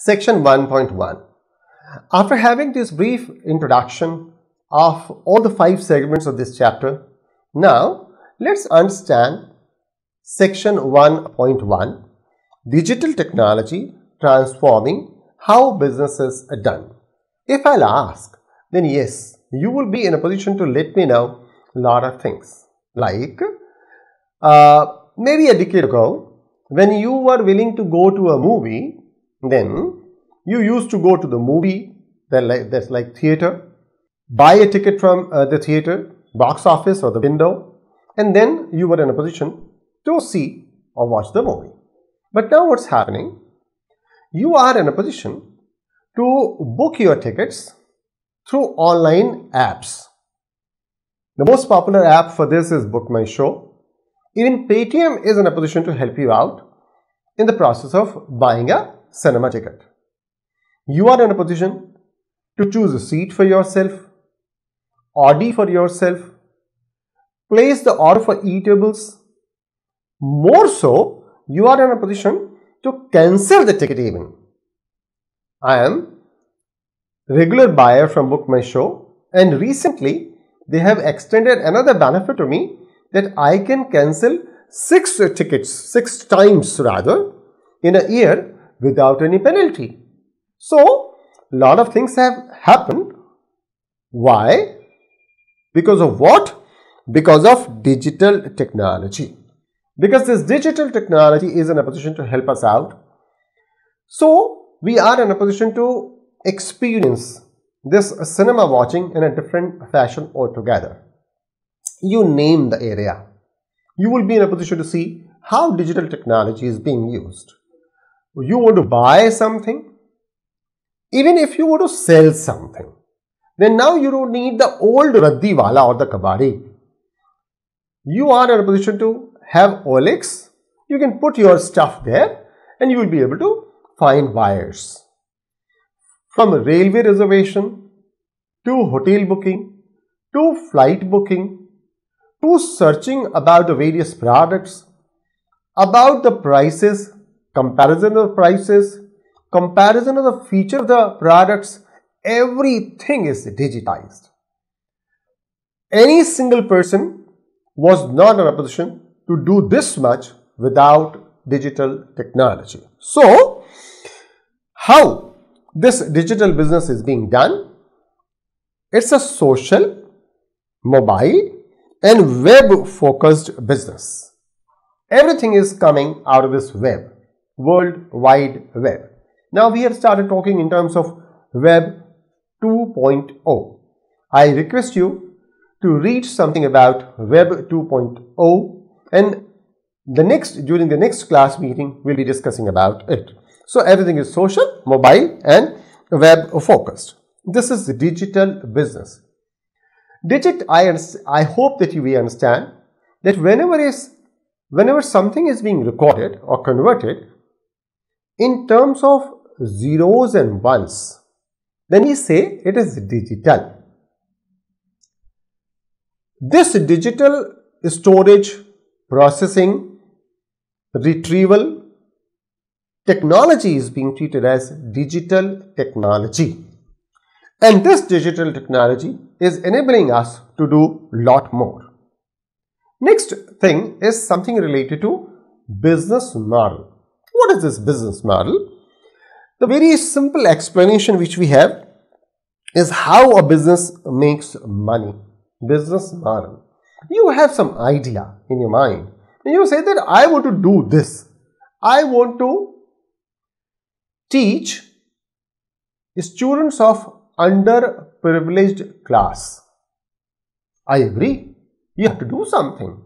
Section 1.1. After having this brief introduction of all the five segments of this chapter, now let's understand Section 1.1 Digital Technology Transforming How Businesses Are Done. If I'll ask, then yes, you will be in a position to let me know a lot of things. Like, uh, maybe a decade ago, when you were willing to go to a movie, then you used to go to the movie, that's like theater, buy a ticket from uh, the theater, box office or the window, and then you were in a position to see or watch the movie. But now what's happening? You are in a position to book your tickets through online apps. The most popular app for this is Book My Show. Even Paytm is in a position to help you out in the process of buying a cinema ticket. You are in a position to choose a seat for yourself, order for yourself, place the order for e-tables. More so, you are in a position to cancel the ticket even. I am regular buyer from Book My Show and recently they have extended another benefit to me that I can cancel six tickets, six times rather in a year without any penalty. So, a lot of things have happened. Why? Because of what? Because of digital technology. Because this digital technology is in a position to help us out. So, we are in a position to experience this cinema watching in a different fashion altogether. You name the area. You will be in a position to see how digital technology is being used. You want to buy something, even if you want to sell something, then now you don't need the old Raddi Wala or the Kabadi. You are in a position to have OLX. You can put your stuff there and you will be able to find buyers. From railway reservation to hotel booking to flight booking to searching about the various products, about the prices, comparison of prices, comparison of the feature of the products, everything is digitized. Any single person was not in a position to do this much without digital technology. So, how this digital business is being done? It's a social, mobile and web focused business. Everything is coming out of this web, World Wide Web. Now we have started talking in terms of Web 2.0. I request you to read something about Web 2.0 and the next during the next class meeting we'll be discussing about it. So everything is social, mobile and web focused. This is digital business. Digit, I, I hope that you will understand that whenever is whenever something is being recorded or converted in terms of zeros and ones, then we say it is digital. This digital storage, processing, retrieval technology is being treated as digital technology. And this digital technology is enabling us to do lot more. Next thing is something related to business model. What is this business model? The very simple explanation which we have is how a business makes money. Business model. You have some idea in your mind you say that I want to do this. I want to teach students of underprivileged class. I agree, you have to do something.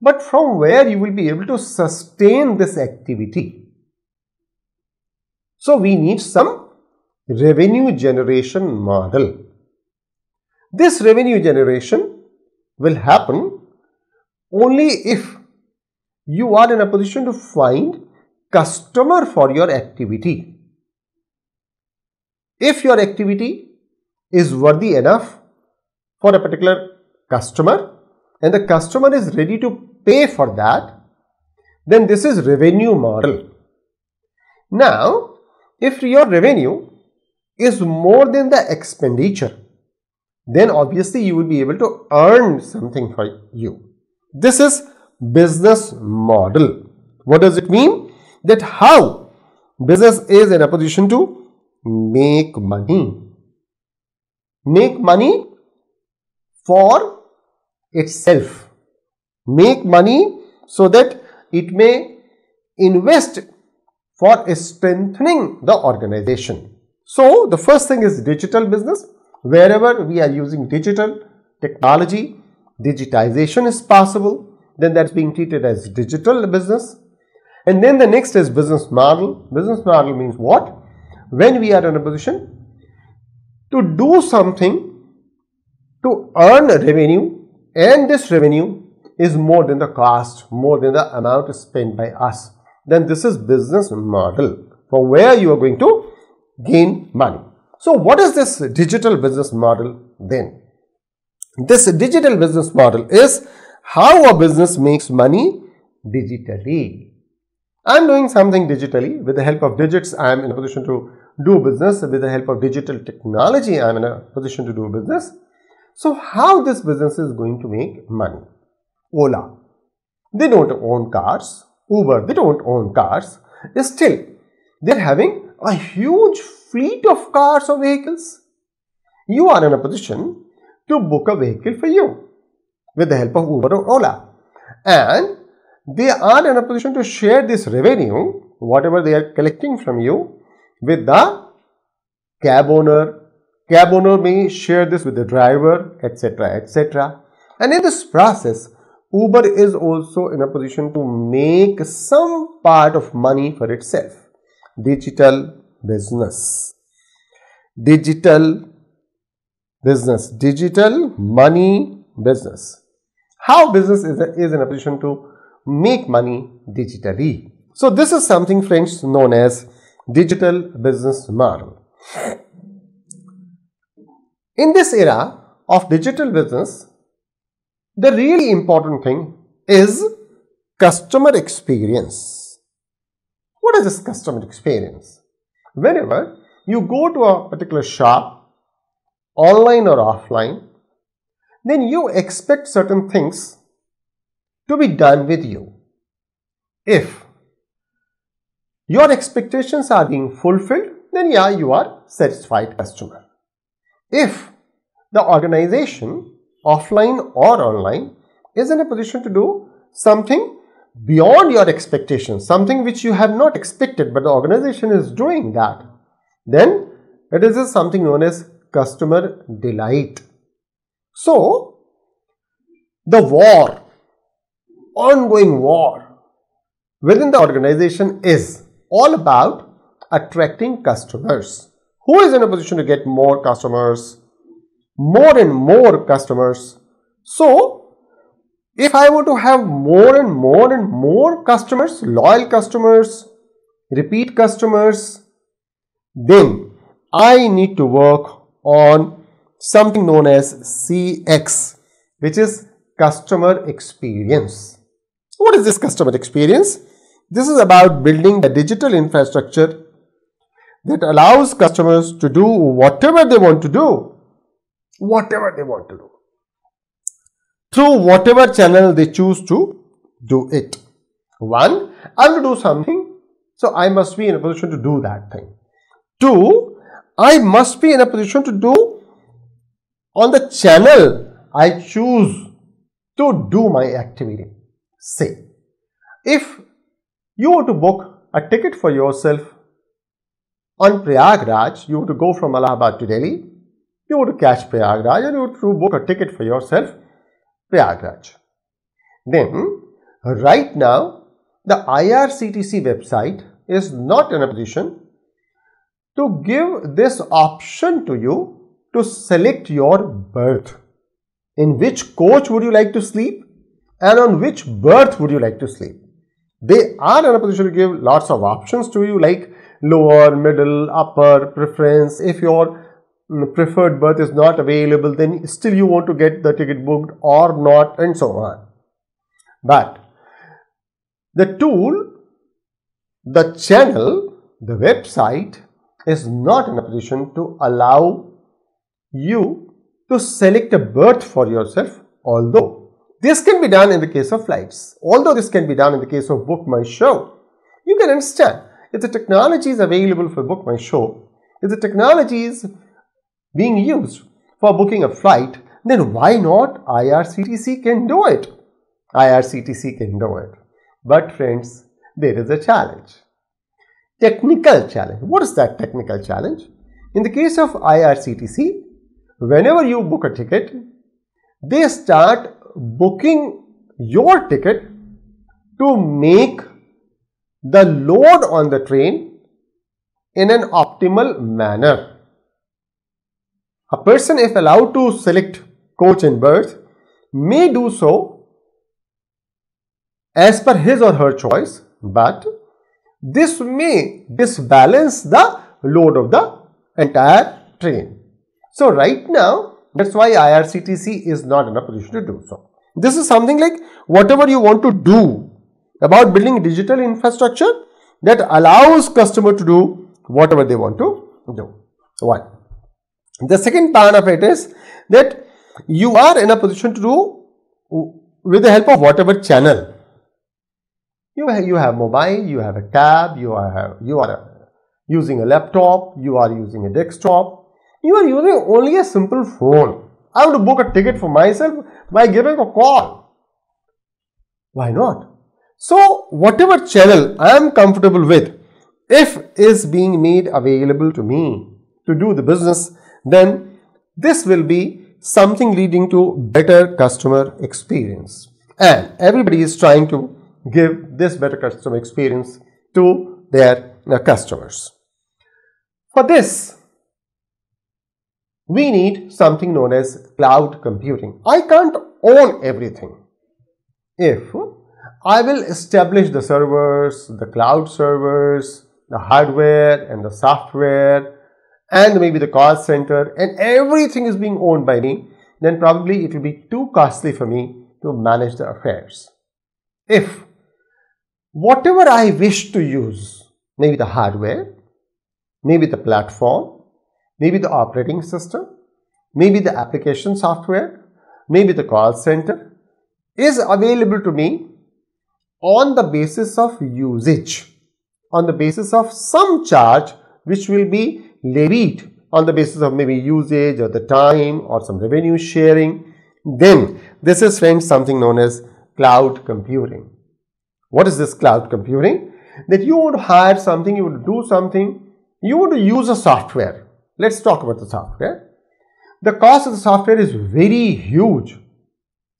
But from where you will be able to sustain this activity? So we need some revenue generation model. This revenue generation will happen only if you are in a position to find customer for your activity. If your activity is worthy enough for a particular customer and the customer is ready to pay for that, then this is revenue model. Now, if your revenue is more than the expenditure, then obviously you will be able to earn something for you. This is business model. What does it mean? That how business is in a position to make money. Make money for itself. Make money so that it may invest for strengthening the organization. So, the first thing is digital business. Wherever we are using digital technology, digitization is possible, then that's being treated as digital business. And then the next is business model. Business model means what? When we are in a position to do something to earn revenue and this revenue is more than the cost, more than the amount spent by us. Then this is business model for where you are going to gain money. So what is this digital business model then? This digital business model is how a business makes money digitally. I am doing something digitally with the help of digits. I am in a position to do business with the help of digital technology. I am in a position to do business. So how this business is going to make money? Ola, they don't own cars. Uber, they don't own cars. Still, they're having a huge fleet of cars or vehicles. You are in a position to book a vehicle for you with the help of Uber or Ola. And they are in a position to share this revenue, whatever they are collecting from you, with the cab owner. Cab owner may share this with the driver, etc. etc. And in this process, Uber is also in a position to make some part of money for itself. Digital business. Digital business. Digital money business. How business is, is in a position to make money digitally. So this is something French known as digital business model. In this era of digital business, the really important thing is customer experience. What is this customer experience? Whenever you go to a particular shop, online or offline, then you expect certain things to be done with you. If your expectations are being fulfilled, then yeah, you are satisfied customer. If the organization, offline or online, is in a position to do something beyond your expectations, something which you have not expected, but the organization is doing that, then it is something known as customer delight. So, the war, ongoing war within the organization is all about attracting customers. Who is in a position to get more customers? More and more customers. So, if I were to have more and more and more customers, loyal customers, repeat customers, then I need to work on something known as CX, which is customer experience. What is this customer experience? This is about building a digital infrastructure that allows customers to do whatever they want to do, whatever they want to do, through whatever channel they choose to do it. One, I will do something, so I must be in a position to do that thing. Two, I must be in a position to do on the channel I choose to do my activity. Say, if you want to book a ticket for yourself on Prayagraj, you want to go from Allahabad to Delhi, you to catch Prayagraj and you to book a ticket for yourself, Prayagraj. Then, right now, the IRCTC website is not in a position to give this option to you to select your berth. In which coach would you like to sleep and on which berth would you like to sleep? They are in a position to give lots of options to you like lower, middle, upper, preference. If your preferred berth is not available, then still you want to get the ticket booked or not and so on. But the tool, the channel, the website is not in a position to allow you to select a berth for yourself, although this can be done in the case of flights. Although this can be done in the case of Book My Show, you can understand if the technology is available for Book My Show, if the technology is being used for booking a flight, then why not IRCTC can do it? IRCTC can do it. But friends, there is a challenge. Technical challenge. What is that technical challenge? In the case of IRCTC, whenever you book a ticket, they start booking your ticket to make the load on the train in an optimal manner. A person if allowed to select coach and berth may do so as per his or her choice but this may disbalance the load of the entire train. So right now that's why IRCTC is not in a position to do so. This is something like whatever you want to do about building digital infrastructure that allows customer to do whatever they want to do. One. The second part of it is that you are in a position to do with the help of whatever channel. You have, you have mobile, you have a tab, you are, you are using a laptop, you are using a desktop, you are using only a simple phone. I want to book a ticket for myself by giving a call. Why not? So, whatever channel I am comfortable with, if is being made available to me to do the business, then this will be something leading to better customer experience. And everybody is trying to give this better customer experience to their uh, customers. For this, we need something known as cloud computing. I can't own everything. If I will establish the servers, the cloud servers, the hardware and the software and maybe the call center and everything is being owned by me, then probably it will be too costly for me to manage the affairs. If whatever I wish to use, maybe the hardware, maybe the platform, maybe the operating system, maybe the application software, maybe the call center is available to me on the basis of usage, on the basis of some charge which will be levied on the basis of maybe usage or the time or some revenue sharing, then this is friends something known as cloud computing. What is this cloud computing? That you would hire something, you would do something, you would use a software. Let's talk about the software. The cost of the software is very huge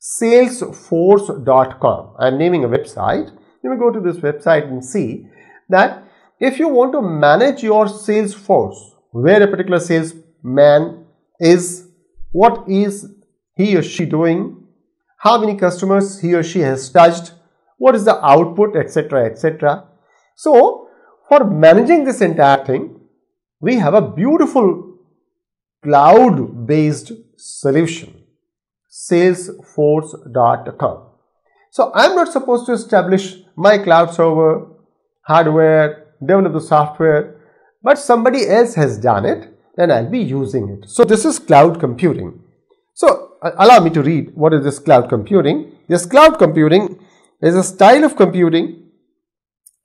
salesforce.com. I am naming a website. You may go to this website and see that if you want to manage your sales force, where a particular salesman is, what is he or she doing, how many customers he or she has touched, what is the output, etc., etc. So, for managing this entire thing, we have a beautiful cloud-based solution salesforce.com. So I'm not supposed to establish my cloud server, hardware, develop the software, but somebody else has done it and I'll be using it. So this is cloud computing. So uh, allow me to read what is this cloud computing. This cloud computing is a style of computing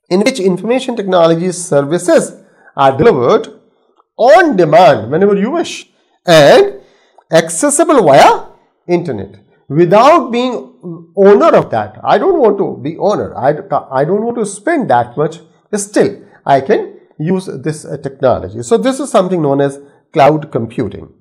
in which information technology services are delivered on demand whenever you wish and accessible via internet without being owner of that. I don't want to be owner. I, I don't want to spend that much. Still, I can use this uh, technology. So this is something known as cloud computing.